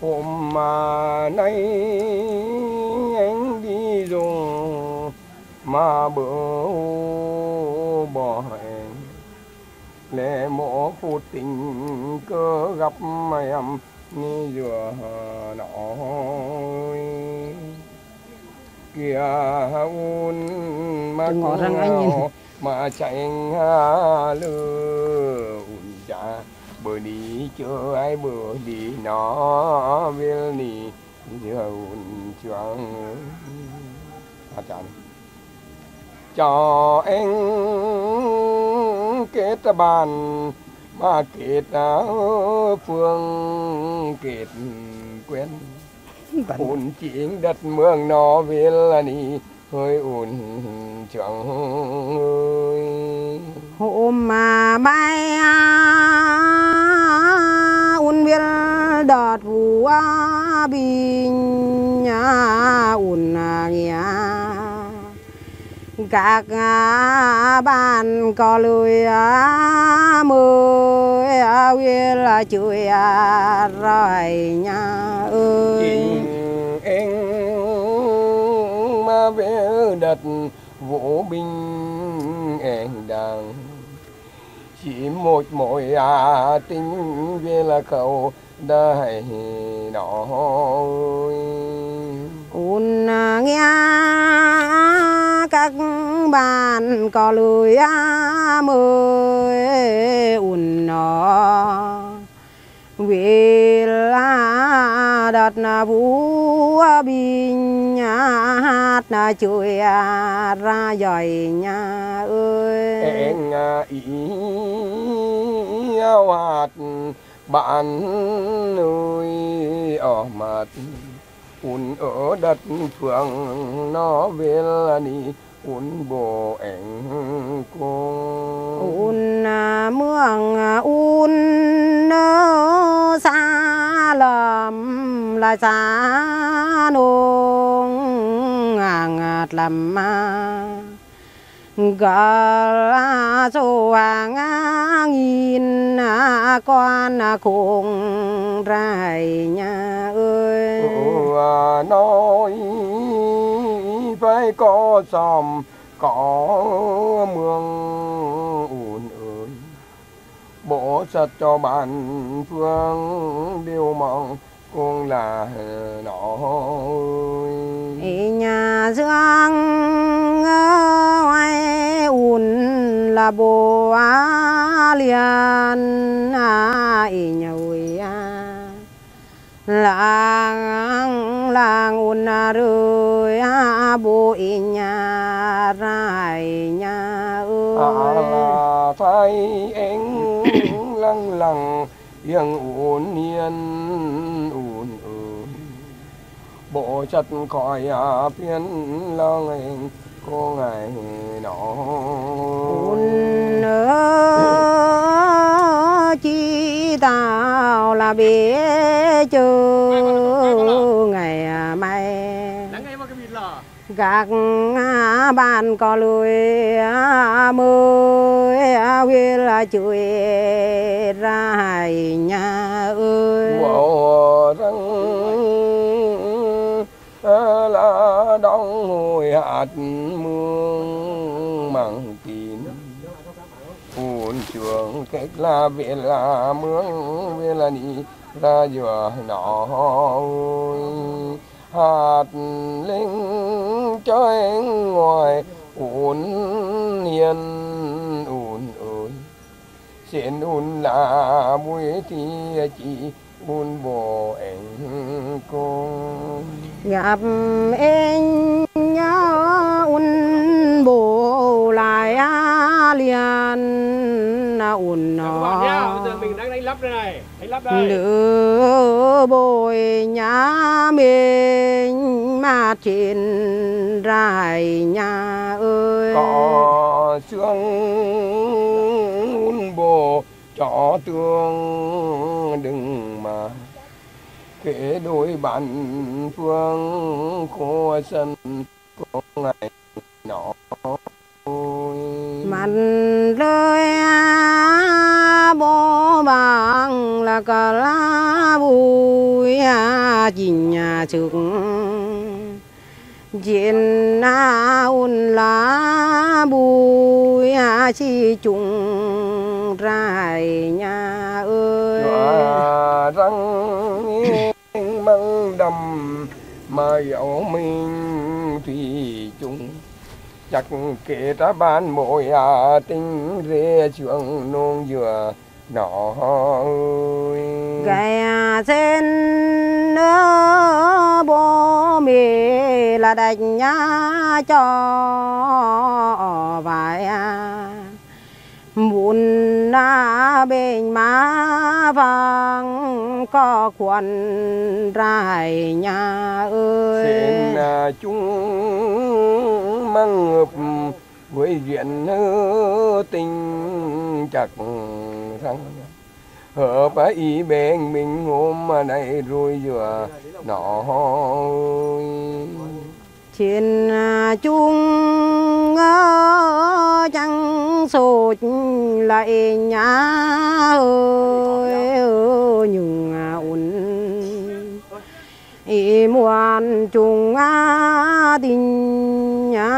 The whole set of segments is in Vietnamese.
hôm mà nay anh đi dùng mà bữa bỏ hẹn. Lẽ mổ phút tình cơ gặp em như vừa nói kia un mà ngỏ răng anh mà chạy lừa cha bờ đi chưa ai bờ đi nó vil ni giờ un choang à chán cho anh kết bàn mà kết phương kết quen ổn chuyện đất mương nó vil là ni hơi ổn chẳng ơi. Hôm mà bay các à, bạn có mười à, biết là chuối à, rồi nhà ơi. Anh mà về đất vũ binh anh đang chỉ một mỗi à tính về là cậu đại đó Un nghe các bạn có lời à, mời un nó vì là đặt na vũ bình hát na ra giỏi nhà ơi. Em à, ý hoạt bạn ơi ở mặt un ở đất phương nó về là đi un bộ anh cô. Un mương un nơ xa lầm là xa nông ngạt làm ma gà số hàng nghìn con cùng rải nhà ơi. Nói phải có dòm có mương ủn ơi bổ sạch cho bạn phương điều mong cũng là nó nhà dương ngoài ùn là bồ á liền à ý nhà ui à làng à rơi bồ ý nhà rai à ơi. Là phải anh lăng lăng yên ổn yên ổn ơi bộ chất khỏi à phiên lo anh cô ngày nó ùn ơ chi tao là biết chưa ngày mai các bạn có lùi mười huyết là chuối ra hải nhà ơi. Bộ răng là đóng hồi hạt mương trường cách là về là mướn về là đi ra vừa nọ hạt linh cho em ngoài ổn hiền ổn ơi xin ổn là buổi thì chỉ ổn bộ anh con gặp em nhớ un bộ lại à liền un nhá, nó. bây giờ mình đang đánh lắp đây này Đánh lắp đây. Lửa bồi nhà mình mà trên rải nhà ơi. Có xương bồ cho tương đừng mà kể đôi bạn phương khô sân có ngày nó mặt rơi bố lá là à lá nhà chinh diện chiến un lá bùi chi chung rải nhà ơi. À, răng măng đầm mà dẫu mình thì chung chắc kể ra ban mỗi à tinh rê trường nông dừa nọ ơi. Gầy trên nữa bố mẹ là đánh nhá cho vài muốn na bên má vàng có quần rải nhà ơi. Xin à, chúng mang ngập với hơ tình chắc rằng hợp ý bên mình hôm nay rồi vừa nọ trên chung ngỡ chẳng sụt lại nhà ơi nhưng ổn ý muôn chung tình nhà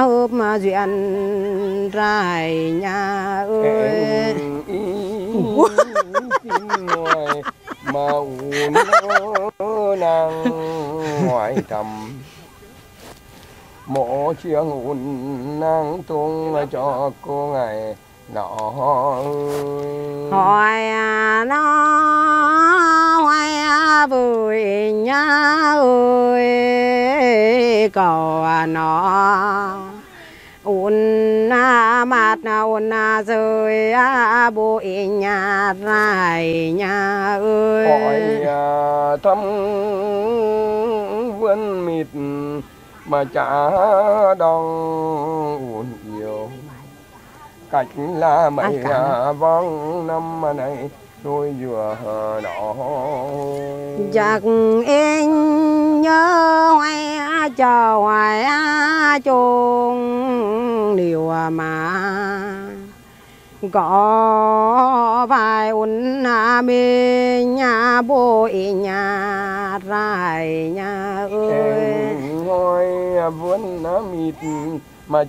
hợp mà duyên rải nhà ơi ngoài mà uốn nàng ngoài trầm mộ chiêng uốn nàng tung cho cô ngày nọ hỏi nó hoài vui nhá ơi cầu nó ôn mặt ôn rơi bố nhà rai nhà ơi. Hỏi à, thăm vườn mịt mà chả đong uốn yêu cách là mấy à, vong năm này đôi vừa nọ Giặc em nhớ hoài chờ hoài chung điều mà có vài un bên nhà bố nhà rai nhà ơi. Ngồi vườn mịt mà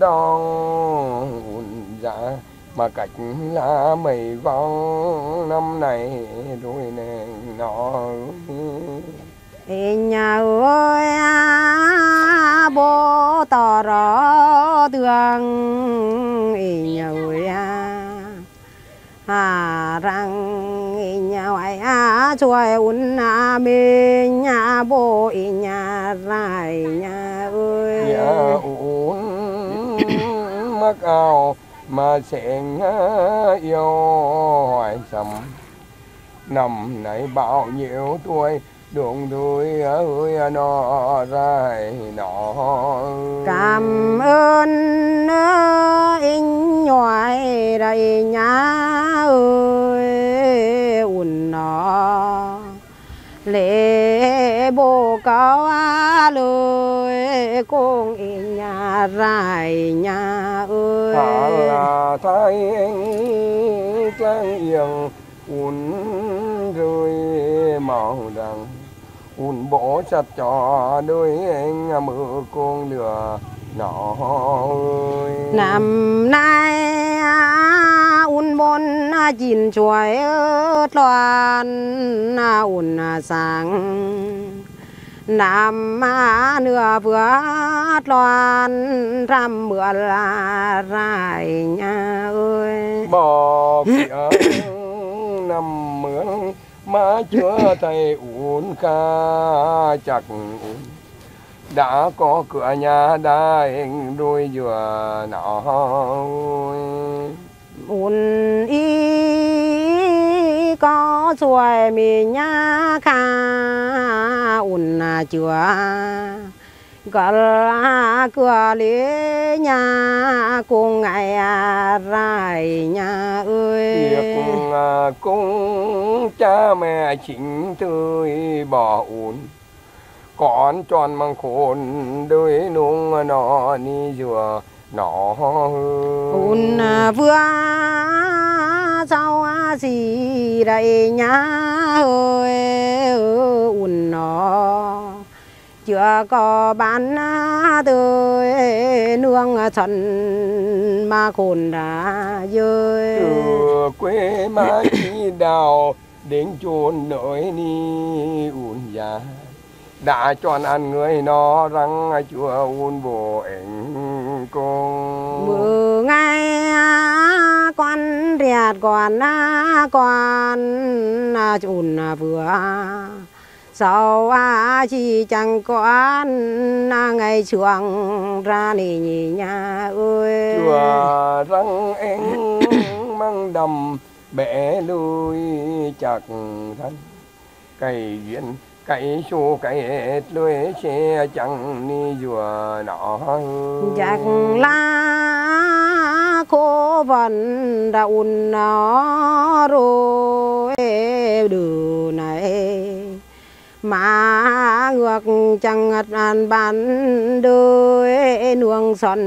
đong uốn dạ mà cách là mấy vong năm này đôi nè Ê nhà ơi à, bố tỏ rõ đường nhà ơi à, à rằng nhà ngoại à chuối un à bên nhà bố nhà rai nhà ơi. Nhà uốn mắc áo mà sẽ yêu hoài sầm. Năm nay bao nhiêu tuổi đụng tôi ơi, nó ra nọ. Cảm ơn ờ, anh ngoại đây nhà ơi ùn nó lễ bố cao lời, con nhà rải nhà uốn rơi màu đằng uốn bỏ chặt cho đôi anh mưa con lửa nọ ơi. Năm nay un bon chín chuối toàn un sáng. Năm nửa vừa toàn trăm mưa là rai nhà ơi. Nằm mướn má chưa thầy uốn ca chặt uốn. Đã có cửa nhà đai đôi vừa nọ. Uốn y có xuôi mì nhá kha, uốn chưa gọi là cửa nhà cùng ngày rai nhà ơi. Việc à, cũng cha mẹ chính tươi bỏ uốn con tròn mang khôn đôi nung nọ ni vừa nó un vừa sau gì đây nhá ơi un nó chưa có bán tới nương thần mà khôn đã rơi từ quê mà đi đào đến chốn nơi ni ùn già đã chọn ăn người nó răng chúa un bộ ảnh công. Mưa ngày con riệt con con chun vừa sau chỉ chẳng con ngày chuồng ra nì nhì nhà ơi. Chùa răng anh mang đầm bẻ lui chặt thân cây duyên cây số cây lưới xe chẳng ni chùa nọ chắc là khô vẫn đã un nó rồi đường này mà ngược chẳng ngật an bàn đôi nuông son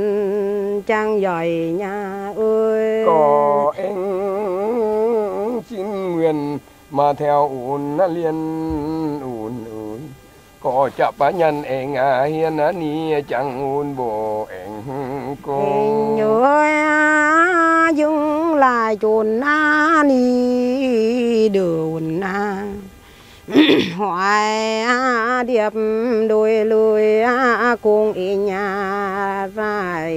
chẳng giỏi nhà ơi. Có anh xin nguyện mà theo ủn liên ủn ủn có chập nhân anh à hiền ni chẳng ủn bộ anh cô. Nhớ dung lại chồn na ni đường na hoài điệp đôi lùi cùng ý nhà dài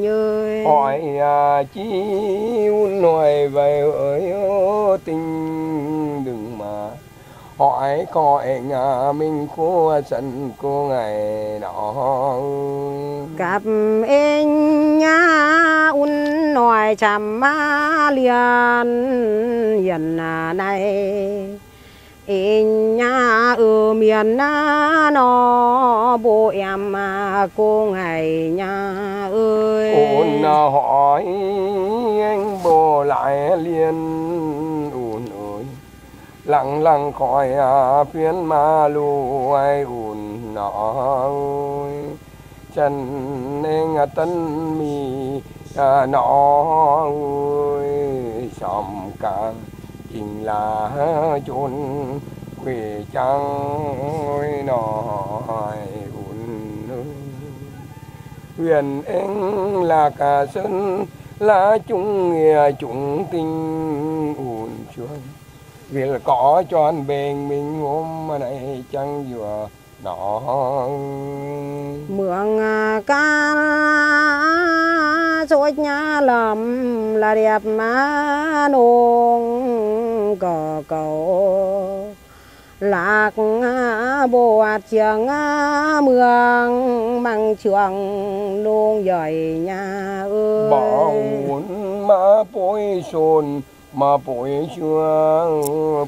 như hỏi à, chi nói về ơi tình đừng mà. Hỏi có anh à, mình khô sân cô ngày đó gặp em nhá un nói chăm má liền hiện này nhà nhá ở miền na nó bộ em mà cô ngày nhà ơi. Ôn hỏi anh bố lại liền. Ùn ơi lặng lặng khỏi à, phiến ma lu ai ùn nọ chân nên à, tân mi à, nọ ơi. Xóm càng chính là chốn quê trăng ơi nọ ùn huyền anh là cả sân là chúng nghĩa chúng tình ủn chuông. Vì là có cho anh bền mình hôm nay chẳng vừa đó mượn ca suốt nhà lầm là đẹp má nông cò cầu. Lạc bộ trường mương bằng chuồng luôn giỏi nhà ơi. Bỏ muốn mà bối sồn mà bối chưa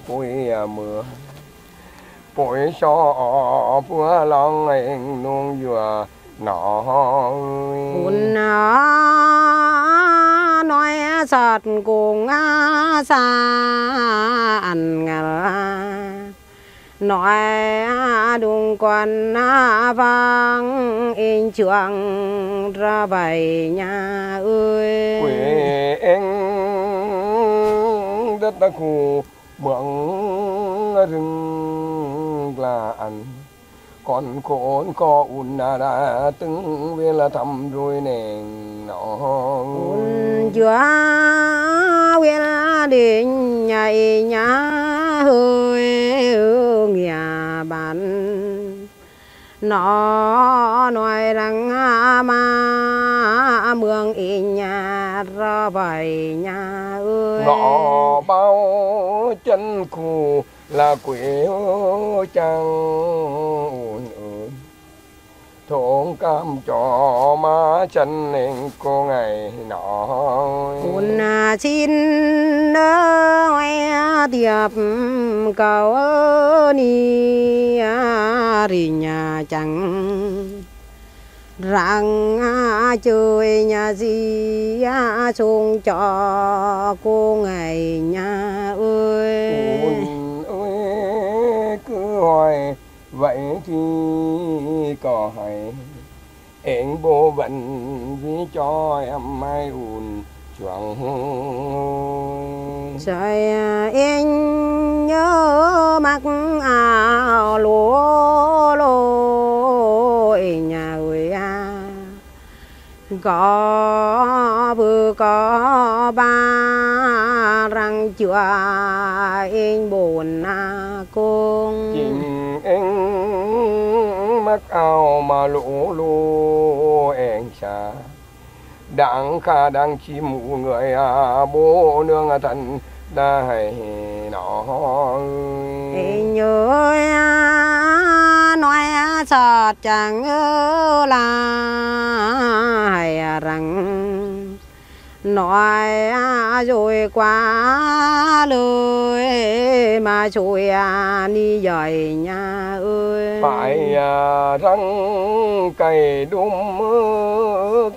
bối à mưa bối so bữa lòng anh luôn vừa Bún nó nói sọt cùng xa ăn ngà nói đúng con vang in chuông ra vậy nhà ơi. Quê anh đất ta khu mượn rừng là anh. Còn khốn có un na đã từng về là thăm rồi nè nó chúa viên đến nhảy nhà hơi nhà bán nó nói rằng mà mương ý nhà ra vậy nhà ơi. Nó bao chân khu là ồn ồn thôn cam cho má chân nên cô ngày nọ Bún xin ơi tiệp cầu ni rì nhà chẳng. Rằng chơi nhà gì xuống cho cô ngày nhà ơi. Ồn hoài vậy thì có hay? Em bố vẫn vì cho em mai ùn choàng trời, em nhớ mặc áo lúa lội nhà ơi à có vừa có ba răng chữa em buồn à cô anh ao mà lũ lũ em xa. Đặng kha đang chi mụ người à bố nương à thần đã hay nó nhớ à, nói à, sợ chẳng là hay à rằng nói à, rồi quá lời mà chui đi à, dời nhà ơi. Phải à, răng cày đúng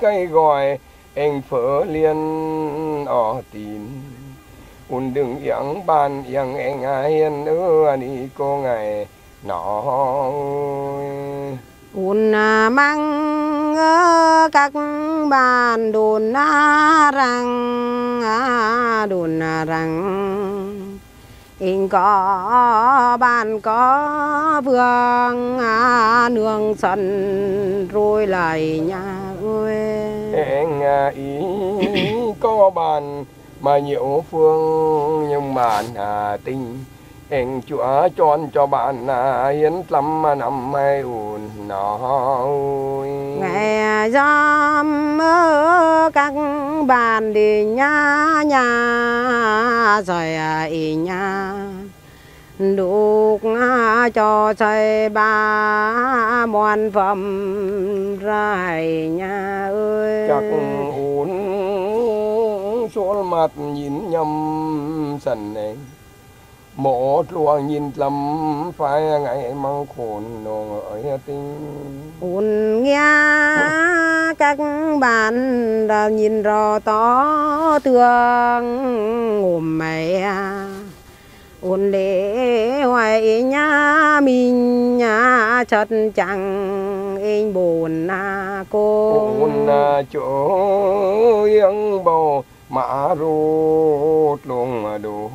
cây gọi anh phở liền ở tin un đừng yắng ban yắng anh ai hiền ưa đi cô ngày nó un à, mang các bạn đồn à, rằng à, đồn rằng. In có bạn có vương nương sân rồi lại nhà ơi anh à, ý có bàn mà nhiều phương nhưng mà à, tình anh chúa chọn cho bạn à, hiến lâm mà nằm mai ùn nó ngày giam mơ các bạn đi nhà nhà rồi ý nhà đục cho xây ba món phẩm rai nhà ơi. Chắc uốn xuống mặt nhìn nhầm sần này một lúa nhìn lầm phải ngày mang khôn nồng ở tình. Ún nghe các bạn đã nhìn rõ tỏ tương ngồm mẹ. Ôn lễ hoài nhà mình nhà chất chẳng anh buồn na cô. Ôn chỗ yên bầu mã rút luôn mà đủ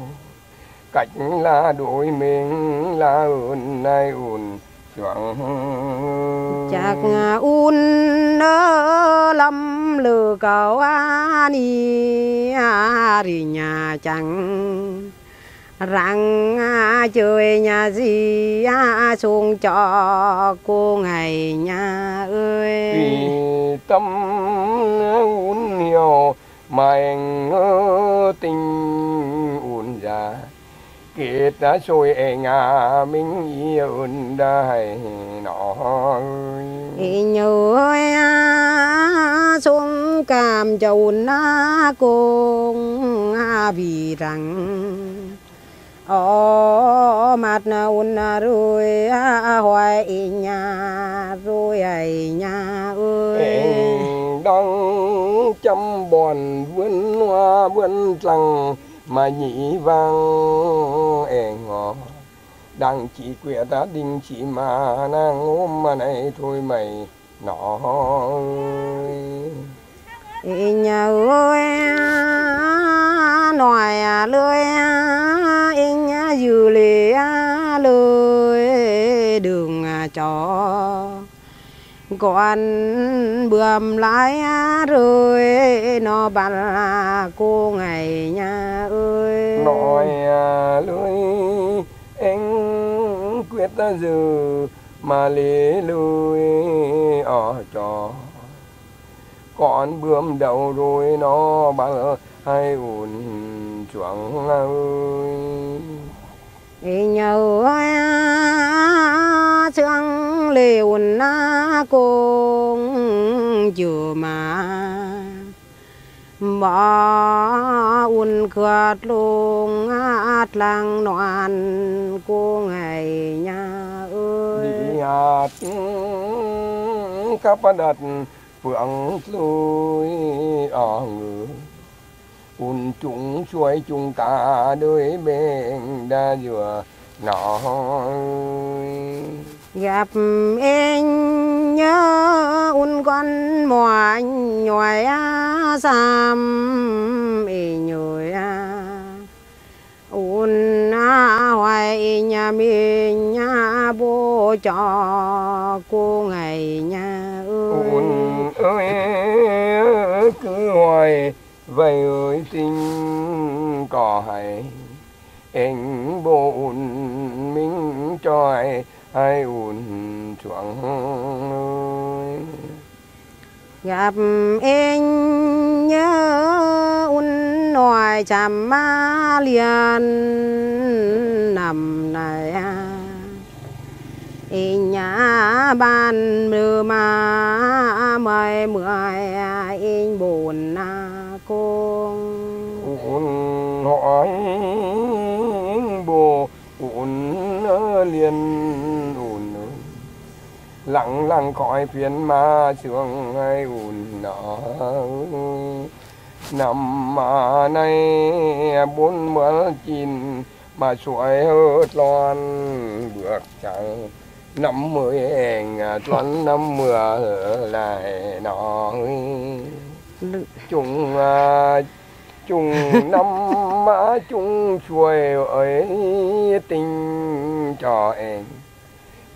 cách là đôi mình là ơn nay ôn choàng chắc un nơ lâm lử cầu ani ri nhà chẳng. Rằng chơi nhà gì xuống cho cô ngày nhà ơi. Vì tâm uốn nhiều mà anh tình uốn ra kết đã rồi anh à mình yêu đại nó nhớ xuống cam chầu na cùng vì rằng ở mặt un rồi hoài nhà rồi ai nhà ơi. Đang chăm bòn vườn hoa vườn lăng mà nhị vang em ngỏ đang chỉ quẹt đã đình chỉ mà nàng ôm mà này thôi mày nó nhà ơi, nói à, lưỡi à, in dư lì à, lưỡi đường cho con bươm lái rồi. Nó bắn cô ngày nhà ơi. Nói lưới anh quyết ta dự mà lê lưới ở cho con bướm đầu rồi nó bắn hai ủn choáng ơi chẳng lê liều na cùng dù mà. Bỏ un khượt luôn át lang noan cô ngày nhà ơi. Đi hạt khắp đặt phượng lùi ở người un chúng xuôi chúng ta đôi bên đã vừa nọ gặp em nhớ un con mỏi nhòi sam ê nhồi un á hoài nhà mình nhà bố cho cô ngày nhà ơi. Un ơi, cứ hoài vậy ơi, tình có hay. Anh bố un mình cho ai un chuộng ơi gặp em nhớ un nòi chằm ma liền. Nằm này Ê nhà ban mưa mà mời mười anh buồn cô un hỏi bồ un liền lặng lặng cõi phiền ma trường ai ùn nở. Nằm mà này bốn mươi chín mà suối hớt loan bước chẳng. Năm mươi hèn toán, năm mưa lại nó chung à, chung năm má chung chuối ấy tình cho em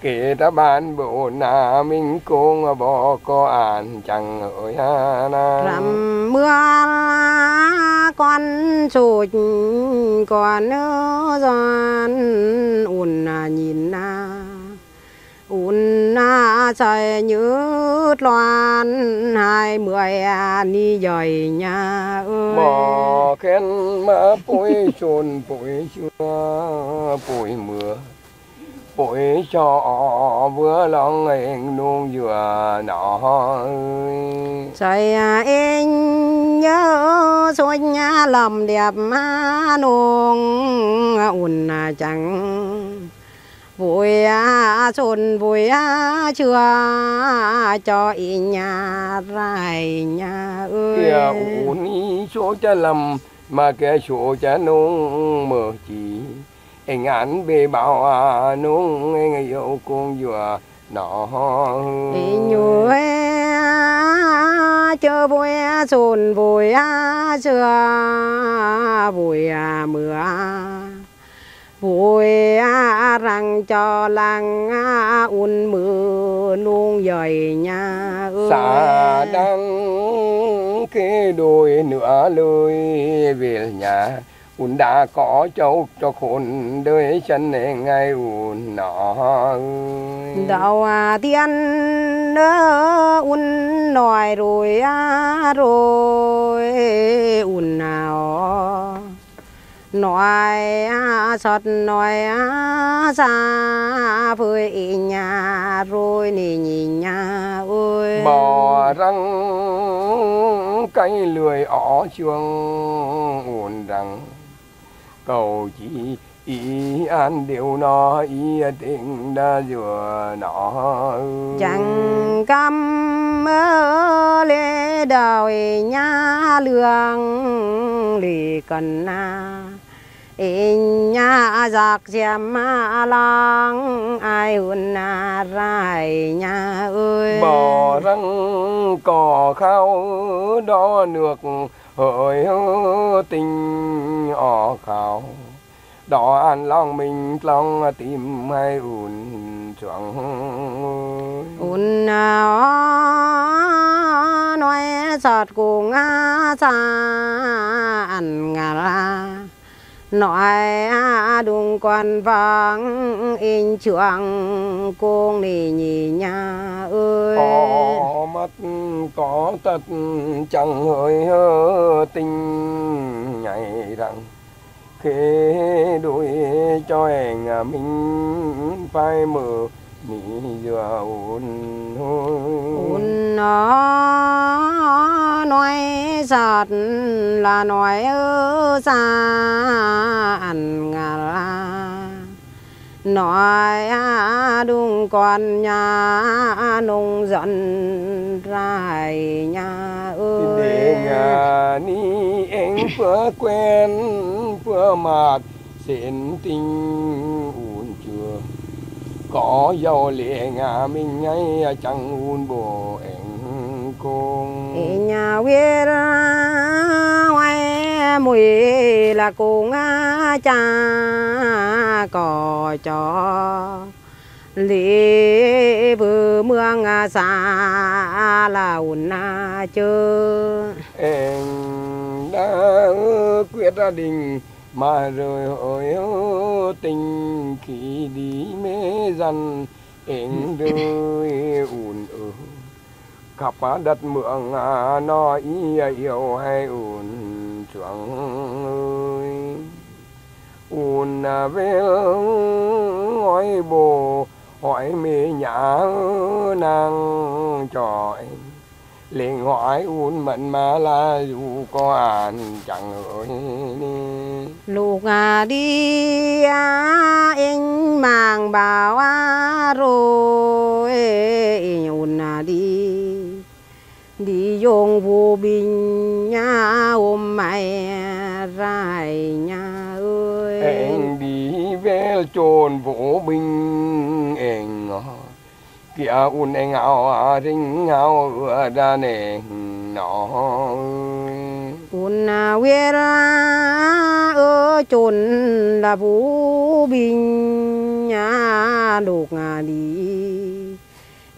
kể ban bộ na mình cũng bỏ có an chẳng ở ha na rằm mưa con sụt còn nhớ giòn ùn nhìn na ùn na trời nhớ loan hai mười ni dời nhà ơi. Bỏ khen má bụi trồn bụi chưa bụi mưa bụi cho vừa lòng anh nuông vừa nọ. Ơi trời anh nhớ xuân lầm đẹp má nuông ùn chẳng. Vui xuân vui chưa cho ý nhà rai nhà ơi. Ủn ý chỗ cha lầm mà cái chỗ cha nung mở chỉ anh án bề bảo à nung anh yêu con vừa nọ. Ý nhue chờ vui xuân vui chưa vui mưa. Vui rằng cho làng un mưa nuông dời nhà xa ơi đang cái đôi nửa lời về nhà ủn đã có châu cho khôn đời chân ngay ủn nọ đầu tiên nữa un nói rồi rồi un nào. Nói sọt nói xa với nhà rồi nì nhìn nhà ơi bò răng cây lười ó chuông ổn rằng cầu chỉ ý an điều nó ý tình đã vừa nó chẳng căm mơ lê đời nhà lương lì cần na. In nhà giặc xem lang ai hun na rai nhà ơi. Bò răng cò khao đó nước hỡi tình ọ khao đó an lòng mình lòng tìm hay ủn choáng un à, nói giọt cùng ngã xa ăn ngà la nói đúng quan vắng, in chuang cung nì nhì nhà ơi. Có mắt có tật chẳng hơi hơ tình nhảy rằng. Khi đuổi cho anh mình phải mở dừa ôn un nó nói giọt là nói ơ xa ăn ngà la. Nói đúng con nhà nông dân rai nhà ơi. Nhà ni anh vừa quen vừa mạt xịn tình uốn chưa có dầu lệ ngà mình ngay chẳng un bộ em cùng nhà quê ra ngoài mùi là cùng á cha có cho. Lý vừa mương à xa là ổn à chơ. Em đã quyết gia đình mà rồi hồi tình khi đi mê dần em rơi ủn ừ khắp đất mượn à, nó ý yêu hay ủn chuộng ơi. Ủn à, về ngói bồ hỏi mẹ nhà nàng em. Liền hỏi ủn mận mà là dù có ăn chẳng ơi đi lúc à đi à, anh mang bảo à, rồi ổn à đi. Đi dùng vô bình nhà ôm mày rai nhà ơi. Em đi về chôn vũ bình em kia un em áo rinh áo ưa ra nè nó ổn à chốn là vũ bình nhà đục ngà đi.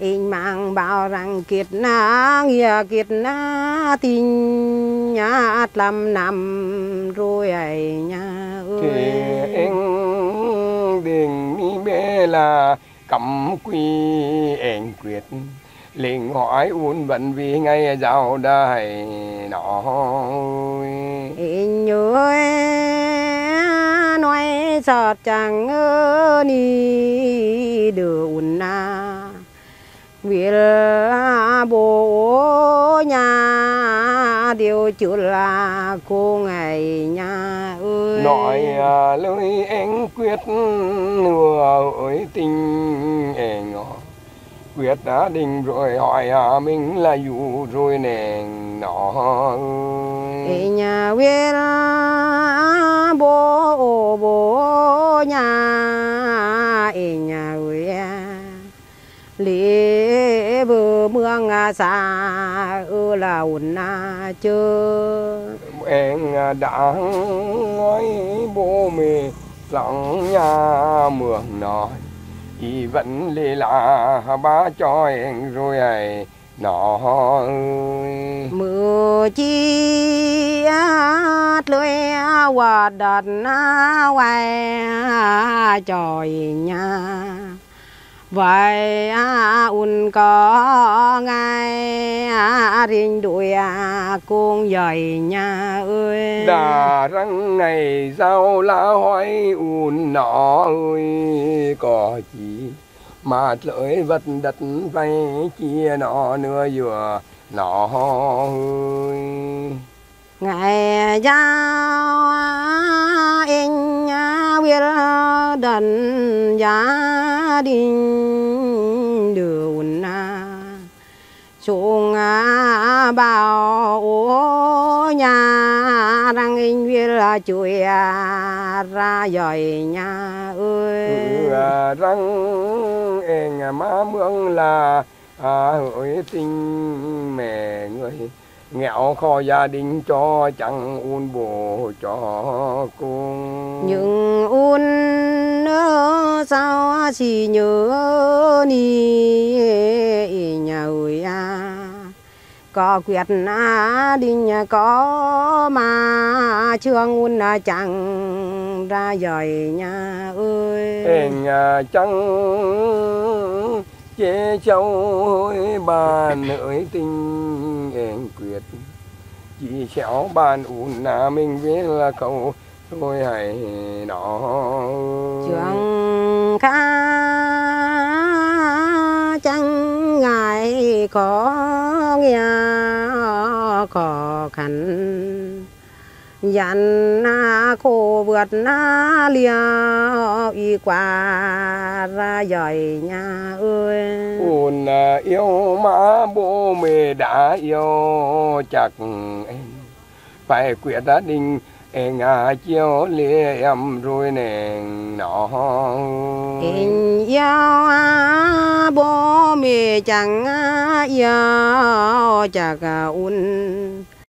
Anh mang bảo rằng kiệt na, nghĩa kiệt na, tình nhà làm năm rồi ấy nhà thì ơi em đình mi mê là cẩm quy em quyết liền hỏi un vẫn vì ngay giàu nó anh nhớ nói giọt chẳng ni đường na vì bố nhà điều chữ là cô ngày nhà ơi. Nói à, lời em quyết nửa ơi tình ngỏ quyết đã định rồi hỏi à, mình là dù rồi nè nó. Ơi. Nhà quê ra bố bố nhà ê nhà quê lễ bờ mương à xa ư là ổn à chưa em đã nói bố mẹ lặng nhà mường nói y vẫn lì là ba cho em rồi ấy nó ơi. mưa chi át lưỡi hoa đợt na quay trời nhà vậy à un có ngay à riêng đuổi à cùng dời nhà ơi. Đà răng ngày giao lá hoài ùn nó ơi có chỉ. Mà lợi vật đất vay chia nó nữa vừa nó ơi ngày giao anh biết đần gia đình đường na. Xuống bảo ô nhà đang in biết là chuối ra dời nhà ơi. Răng em má mương là à, hỡi tình mẹ người nghèo khó gia đình cho chẳng un bố cho cùng nhưng un nữa sao chỉ nhớ ni nhà ơi à. Có quyết na đình có mà trường un là chẳng ra dời nhà ơi. Em à, chẳng chế châu bàn ơi tình em quyết. Chỉ khéo bàn ủn là mình biết là cậu thôi hãy nó trường ca chẳng ngại có nghe khó khăn dặn na khổ vượt na liều y qua ra dời nhà ơi. Ủn là yêu má bố mẹ đã yêu chắc em phải quyết đã định em ngà chiếu liệm rồi nèng nọ. In yêu à, bố mẹ chẳng à, yêu cả un